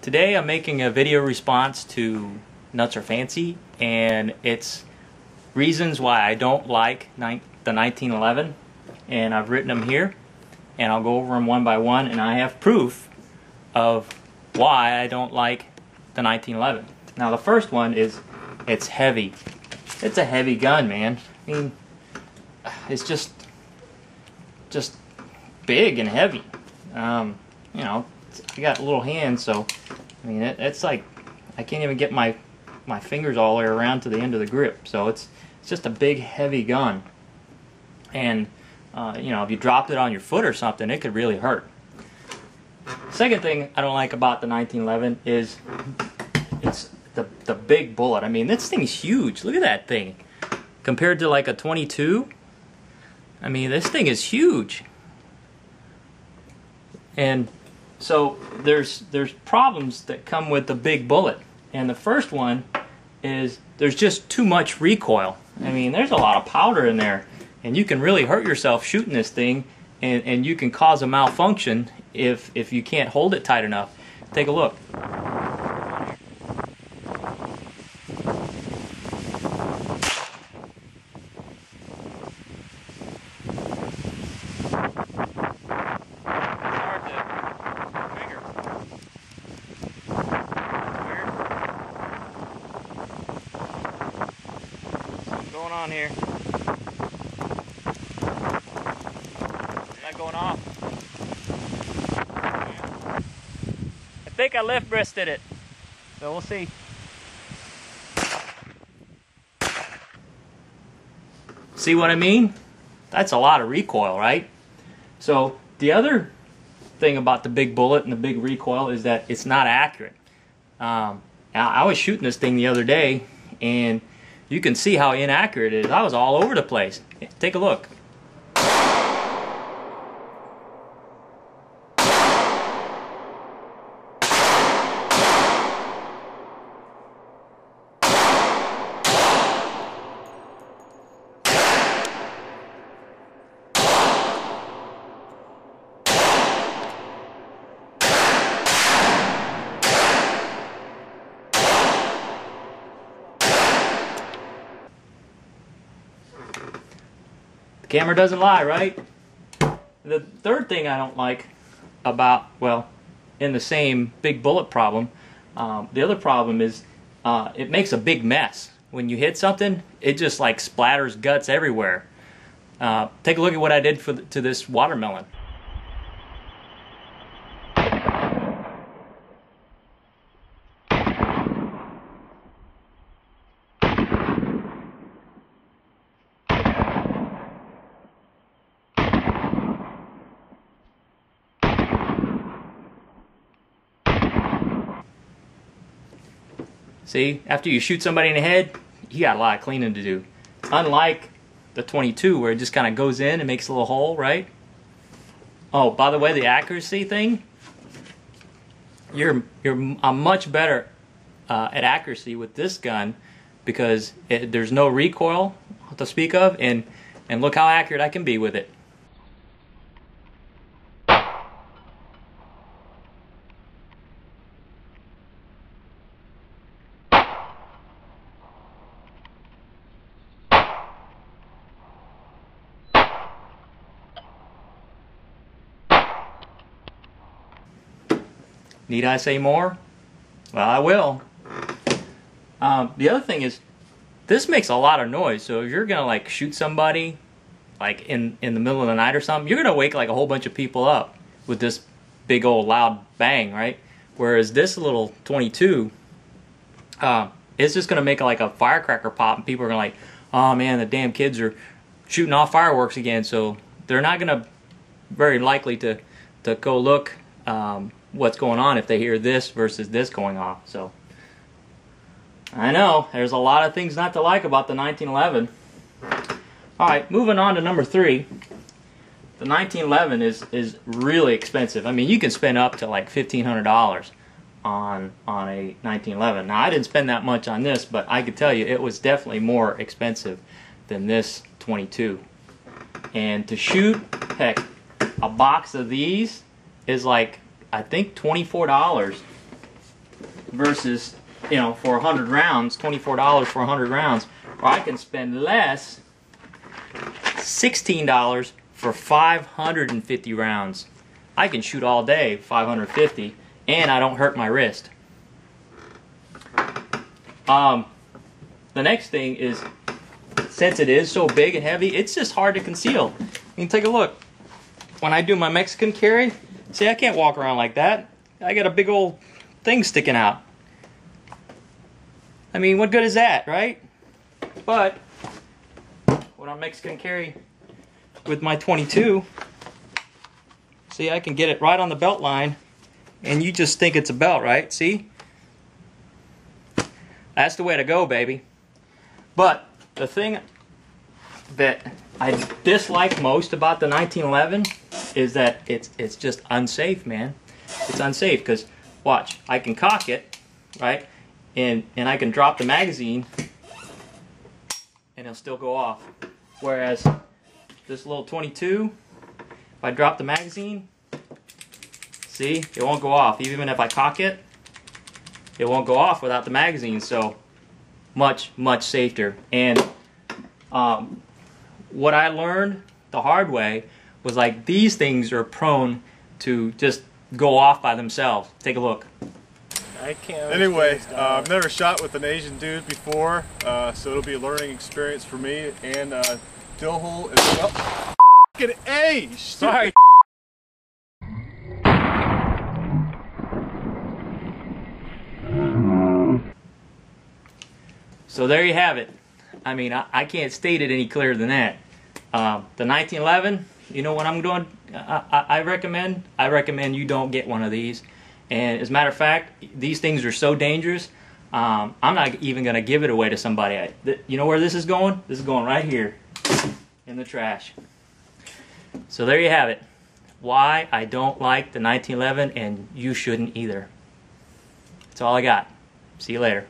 Today I'm making a video response to Nuts Are Fancy and it's reasons why I don't like the 1911 and I've written them here and I'll go over them one by one and I have proof of why I don't like the 1911. Now the first one is it's heavy. It's a heavy gun, man. I mean, it's just just big and heavy. Um, you know, I got little hands, so I mean, it, it's like I can't even get my my fingers all the way around to the end of the grip. So it's it's just a big, heavy gun, and uh, you know, if you dropped it on your foot or something, it could really hurt. Second thing I don't like about the 1911 is it's the the big bullet. I mean, this thing's huge. Look at that thing compared to like a 22. I mean, this thing is huge. And so there's there's problems that come with the big bullet, and the first one is there's just too much recoil. I mean, there's a lot of powder in there, and you can really hurt yourself shooting this thing, and, and you can cause a malfunction if if you can't hold it tight enough. Take a look. Going on here. Not going off. I think I limp wristed it. So we'll see. See what I mean? That's a lot of recoil, right? So the other thing about the big bullet and the big recoil is that it's not accurate. Um, I was shooting this thing the other day and you can see how inaccurate it is. I was all over the place. Take a look. Camera doesn't lie, right? The third thing I don't like about, well, in the same big bullet problem, um, the other problem is uh, it makes a big mess. When you hit something, it just like splatters guts everywhere. Uh, take a look at what I did for the, to this watermelon. See, after you shoot somebody in the head, you got a lot of cleaning to do. Unlike the 22 where it just kind of goes in and makes a little hole, right? Oh, by the way, the accuracy thing, you're you're I'm much better uh, at accuracy with this gun because it, there's no recoil to speak of, and and look how accurate I can be with it. Need I say more? Well, I will. Um, the other thing is, this makes a lot of noise. So if you're gonna like shoot somebody, like in in the middle of the night or something, you're gonna wake like a whole bunch of people up with this big old loud bang, right? Whereas this little 22, uh, it's just gonna make like a firecracker pop, and people are gonna like, oh man, the damn kids are shooting off fireworks again. So they're not gonna very likely to to go look. Um, what's going on if they hear this versus this going off. So I know there's a lot of things not to like about the 1911. All right, moving on to number three. The 1911 is is really expensive. I mean, you can spend up to like fifteen hundred dollars on on a 1911. Now, I didn't spend that much on this, but I could tell you it was definitely more expensive than this 22. And to shoot, heck, a box of these is like I think $24 versus you know for 100 rounds $24 for 100 rounds or i can spend less $16 for 550 rounds. I can shoot all day 550 and i don't hurt my wrist. Um, the next thing is since it is so big and heavy it's just hard to conceal. You can take a look. When i do my mexican carry see i can't walk around like that i got a big old thing sticking out I mean, what good is that, right? But what I'm Mexican carry with my 22, see, I can get it right on the belt line, and you just think it's a belt, right? See? That's the way to go, baby. But the thing that I dislike most about the 1911 is that it's it's just unsafe, man. It's unsafe because watch, I can cock it, right? and and I can drop the magazine and it'll still go off. Whereas this little 22, if I drop the magazine, see, it won't go off. Even if I cock it, it won't go off without the magazine. So much, much safer. And um, what I learned the hard way was like these things are prone to just go off by themselves. Take a look. I can't. Anyway, uh, I've never shot with an Asian dude before, uh, so it'll be a learning experience for me and uh, Dillhole as well. Fucking A! Sorry. So there you have it. I mean, I, I can't state it any clearer than that. Um, the 1911, you know what I'm doing? I, I, I recommend. I recommend you don't get one of these. And as a matter of fact, these things are so dangerous. Um, I'm not even going to give it away to somebody. I, th- you know where this is going? This is going right here in the trash. So there you have it. Why I don't like the 1911, and you shouldn't either. That's all I got. See you later.